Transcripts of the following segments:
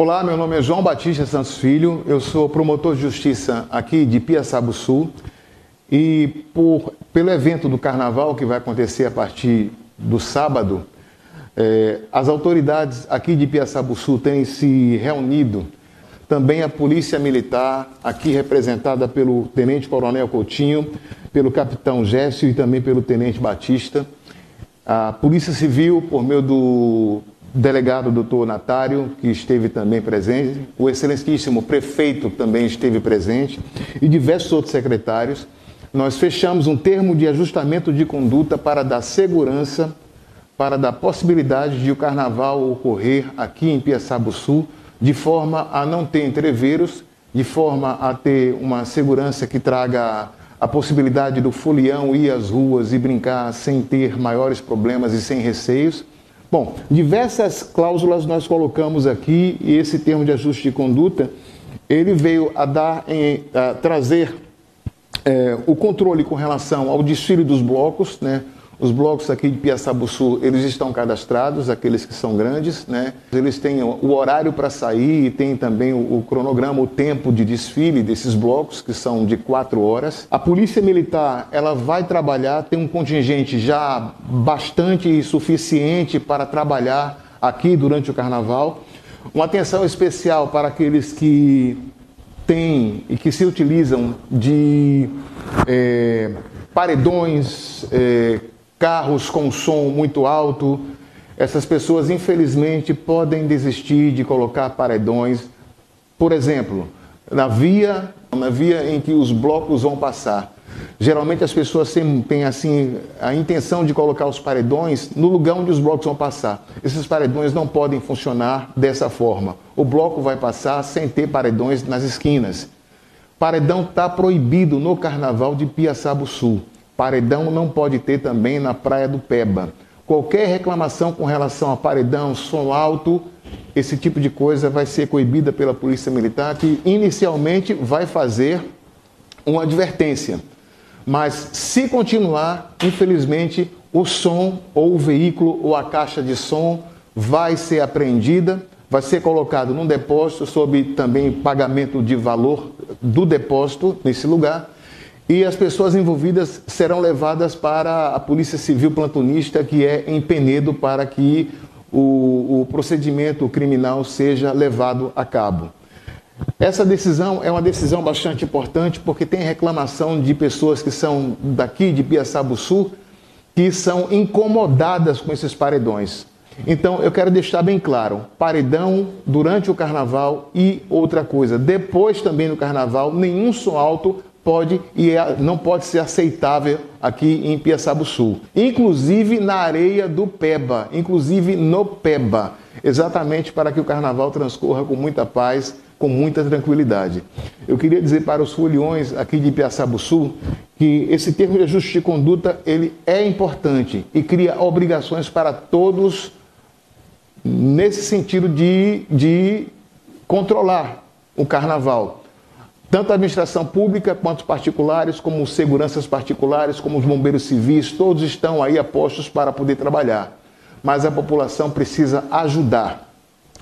Olá, meu nome é João Batista Santos Filho, eu sou promotor de justiça aqui de Piaçaba Sul. E por, pelo evento do carnaval que vai acontecer a partir do sábado, eh, as autoridades aqui de Piaçaba Sul têm se reunido, também a Polícia Militar, aqui representada pelo Tenente Coronel Coutinho, pelo Capitão Géssio e também pelo Tenente Batista, a Polícia Civil, por meio do delegado doutor Natário, que esteve também presente, o excelentíssimo prefeito também esteve presente e diversos outros secretários. Nós fechamos um termo de ajustamento de conduta para dar segurança, para dar possibilidade de o carnaval ocorrer aqui em Piaçaba Sul, de forma a não ter entreveros, de forma a ter uma segurança que traga a possibilidade do folião ir às ruas e brincar sem ter maiores problemas e sem receios. Bom, diversas cláusulas nós colocamos aqui e esse termo de ajuste de conduta ele veio a dar em, a trazer é, o controle com relação ao desfile dos blocos, né? Os blocos aqui de Piaçabuçu, eles estão cadastrados, aqueles que são grandes, né? Eles têm o horário para sair e tem também o, o, cronograma, o tempo de desfile desses blocos, que são de quatro horas. A Polícia Militar, ela vai trabalhar, tem um contingente já bastante suficiente para trabalhar aqui durante o Carnaval. Uma atenção especial para aqueles que têm e que se utilizam de é, paredões, é, carros com som muito alto. Essas pessoas, infelizmente, podem desistir de colocar paredões. Por exemplo, na via, na via em que os blocos vão passar. Geralmente as pessoas têm assim a intenção de colocar os paredões no lugar onde os blocos vão passar. Esses paredões não podem funcionar dessa forma. O bloco vai passar sem ter paredões nas esquinas. Paredão está proibido no Carnaval de Piaçaba Sul. Paredão não pode ter também na Praia do Peba. Qualquer reclamação com relação a paredão, som alto, esse tipo de coisa vai ser coibida pela Polícia Militar, que inicialmente vai fazer uma advertência. Mas se continuar, infelizmente, o som ou o veículo ou a caixa de som vai ser apreendida, vai ser colocado num depósito sob também pagamento de valor do depósito nesse lugar e as pessoas envolvidas serão levadas para a Polícia Civil Plantonista, que é em Penedo, para que o, o procedimento criminal seja levado a cabo. Essa decisão é uma decisão bastante importante porque tem reclamação de pessoas que são daqui de Piaçabuçu que são incomodadas com esses paredões. Então eu quero deixar bem claro: paredão durante o carnaval e outra coisa, depois também no carnaval, nenhum som alto pode e é, não pode ser aceitável aqui em Piaçaba Sul. Inclusive na areia do Peba, inclusive no Peba, exatamente para que o carnaval transcorra com muita paz, com muita tranquilidade. Eu queria dizer para os foliões aqui de Piaçaba Sul que esse termo de ajuste de conduta ele é importante e cria obrigações para todos nesse sentido de, de controlar o carnaval tanto a administração pública quanto os particulares, como os seguranças particulares, como os bombeiros civis, todos estão aí apostos para poder trabalhar. Mas a população precisa ajudar.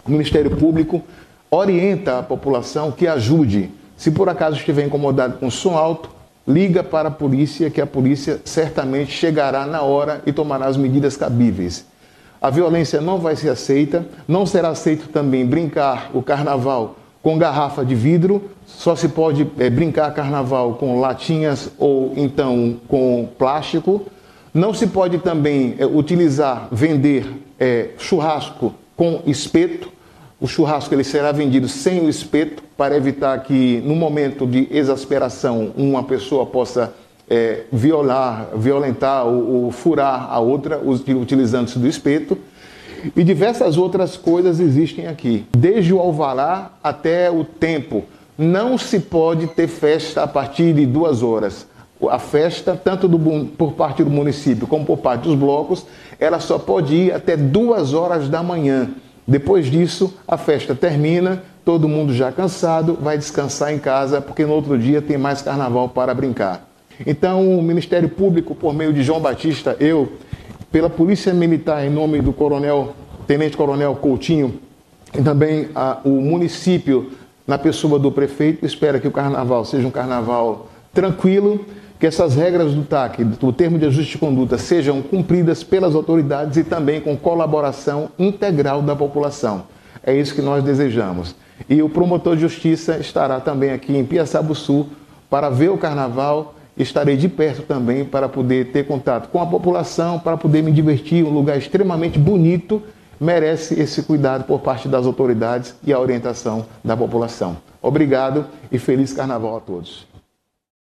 O Ministério Público orienta a população que ajude. Se por acaso estiver incomodado com som alto, liga para a polícia, que a polícia certamente chegará na hora e tomará as medidas cabíveis. A violência não vai ser aceita, não será aceito também brincar o carnaval com garrafa de vidro, só se pode é, brincar carnaval com latinhas ou então com plástico. Não se pode também é, utilizar, vender é, churrasco com espeto. O churrasco ele será vendido sem o espeto para evitar que no momento de exasperação uma pessoa possa violar, violentar ou, ou furar a outra utilizando-se do espeto. E diversas outras coisas existem aqui, desde o alvará até o tempo. Não se pode ter festa a partir de duas horas. A festa, tanto do, por parte do município como por parte dos blocos, ela só pode ir até duas horas da manhã. Depois disso, a festa termina, todo mundo já cansado, vai descansar em casa, porque no outro dia tem mais carnaval para brincar. Então, o Ministério Público, por meio de João Batista, eu pela Polícia Militar, em nome do Coronel, Tenente Coronel Coutinho, E também a, o município, na pessoa do prefeito, espera que o carnaval seja um carnaval tranquilo, que essas regras do TAC, do termo de ajuste de conduta, sejam cumpridas pelas autoridades e também com colaboração integral da população. É isso que nós desejamos. E o promotor de justiça estará também aqui em Piaçabuçu para ver o carnaval. Estarei de perto também para poder ter contato com a população, para poder me divertir. Um lugar extremamente bonito, merece esse cuidado por parte das autoridades e a orientação da população. Obrigado e feliz carnaval a todos.